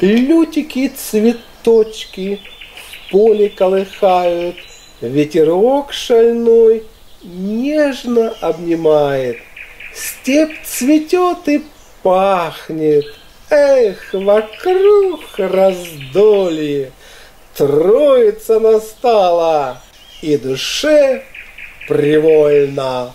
Лютики цветочки в поле колыхают, Ветерок шальной нежно обнимает. Степь цветет и пахнет, Эх, вокруг раздолье, Троица настала, и душе привольно.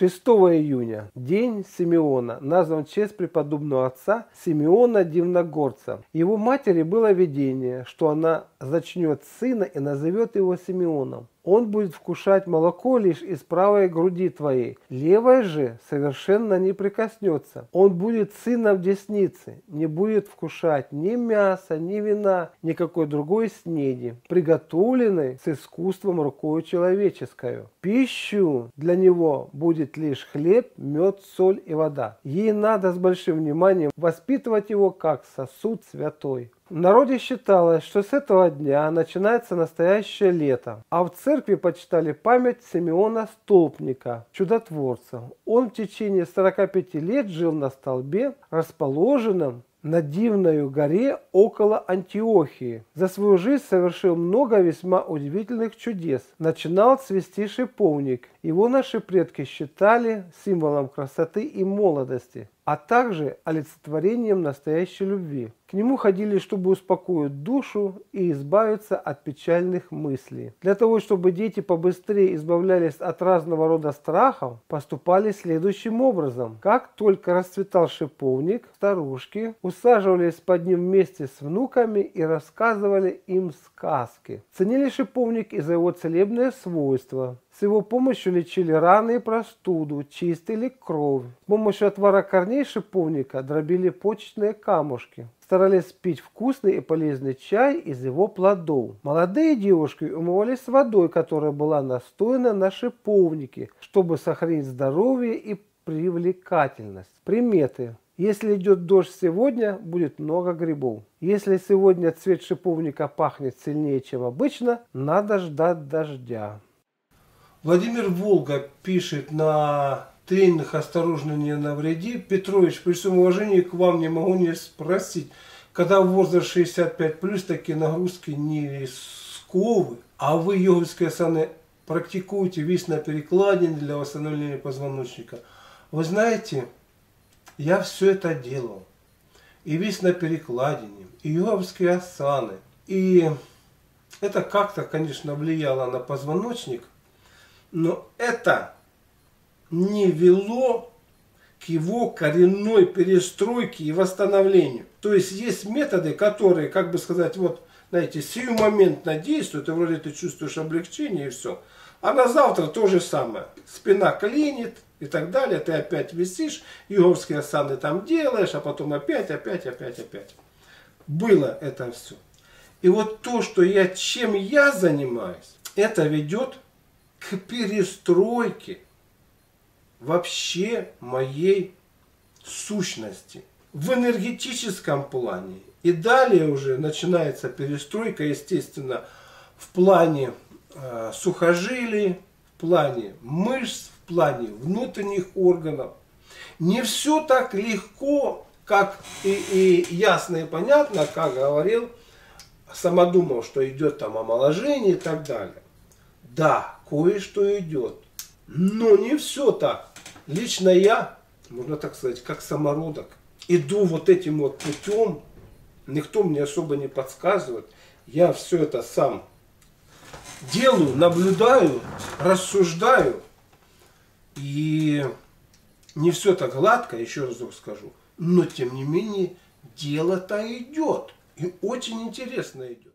6 июня, день Симеона, назван в честь преподобного отца Симеона Дивногорца. Его матери было видение, что она зачнет сына и назовет его Симеоном. Он будет вкушать молоко лишь из правой груди твоей, левой же совершенно не прикоснется. Он будет сыном десницы, не будет вкушать ни мяса, ни вина, никакой другой снеди, приготовленной с искусством рукой человеческую. Пищу для него будет лишь хлеб, мед, соль и вода. Ей надо с большим вниманием воспитывать его как сосуд святой. В народе считалось, что с этого дня начинается настоящее лето, а в церкви почитали память Симеона Столпника, чудотворца. Он в течение 45 лет жил на столбе, расположенном на Дивною горе около Антиохии. За свою жизнь совершил много весьма удивительных чудес. Начинал цвести шиповник. Его наши предки считали символом красоты и молодости а также олицетворением настоящей любви. К нему ходили, чтобы успокоить душу и избавиться от печальных мыслей. Для того, чтобы дети побыстрее избавлялись от разного рода страхов, поступали следующим образом. Как только расцветал шиповник, старушки усаживались под ним вместе с внуками и рассказывали им сказки. Ценили шиповник из-за его целебные свойства. С его помощью лечили раны и простуду, чистили кровь. С помощью отвара корней шиповника дробили почечные камушки. Старались пить вкусный и полезный чай из его плодов. Молодые девушки умывались водой, которая была настояна на шиповнике, чтобы сохранить здоровье и привлекательность. Приметы. Если идет дождь сегодня, будет много грибов. Если сегодня цвет шиповника пахнет сильнее, чем обычно, надо ждать дождя. Владимир Волга пишет на тренингах «Осторожно, не навреди». Петрович, при всем уважении к вам не могу не спросить, когда возраст 65 плюс такие нагрузки не рисковы, а вы йоговские асаны практикуете весь на перекладине для восстановления позвоночника. Вы знаете, я все это делал. И весь на перекладине, и йоговские асаны. И это как-то, конечно, влияло на позвоночник – но это не вело к его коренной перестройке и восстановлению. То есть есть методы, которые, как бы сказать, вот, знаете, сиюмоментно действуют, и вроде ты чувствуешь облегчение и все. А на завтра то же самое. Спина клинит и так далее, ты опять висишь, йоговские асаны там делаешь, а потом опять, опять, опять, опять. Было это все. И вот то, что я, чем я занимаюсь, это ведет к перестройке вообще моей сущности в энергетическом плане. И далее уже начинается перестройка, естественно, в плане э, сухожилий, в плане мышц, в плане внутренних органов. Не все так легко, как и, и ясно и понятно, как говорил Самодумов, что идет там омоложение и так далее. Да, кое-что идет. Но не все так. Лично я, можно так сказать, как самородок, иду вот этим вот путем. Никто мне особо не подсказывает. Я все это сам делаю, наблюдаю, рассуждаю. И не все так гладко, еще раз скажу. Но тем не менее, дело-то идет. И очень интересно идет.